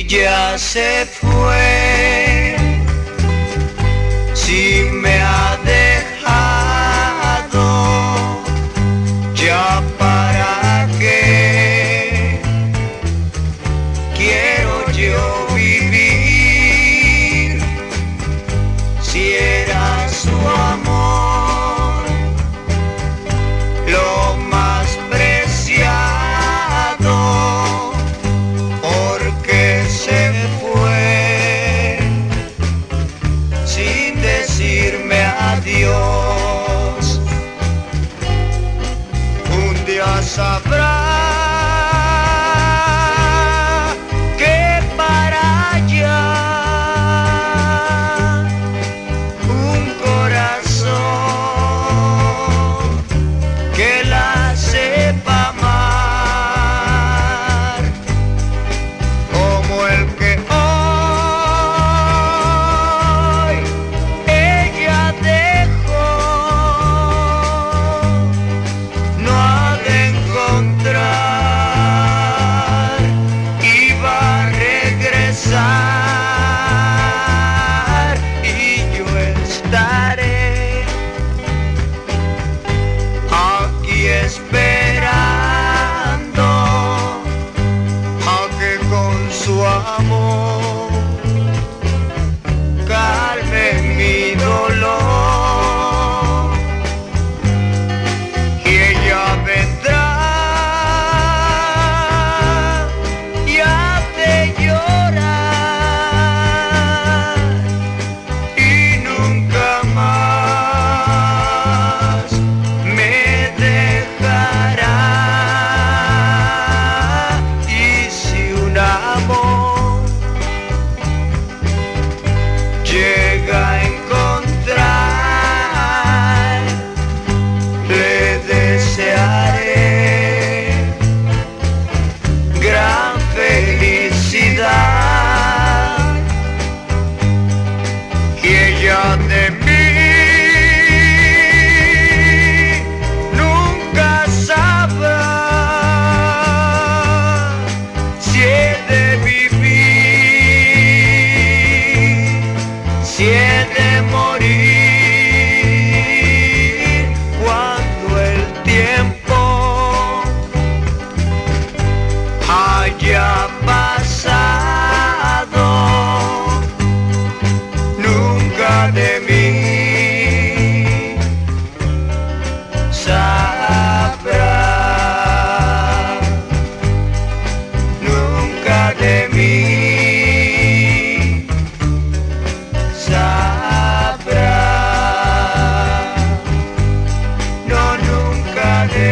y ya se fue. Si me ha dejado, ya para qué quiero yo vivir si era su amor. adiós. Un día sabrá. su amor. de mí. Sabrá nunca de mí. Nunca de.